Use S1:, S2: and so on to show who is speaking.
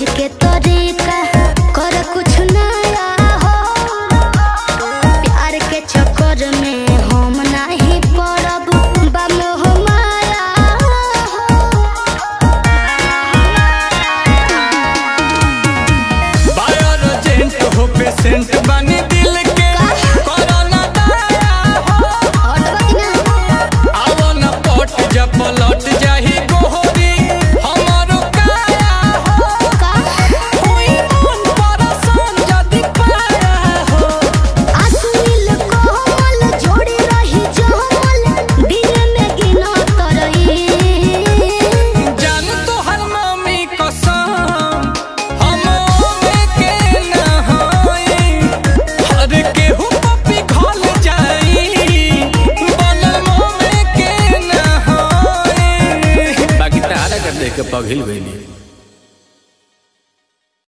S1: खोज
S2: के तरीका कर कुछ नया हो। प्यार के चक्कर में हम नहीं पड़ब बमोह माया
S1: हो। पेशेंट बा के पग हिल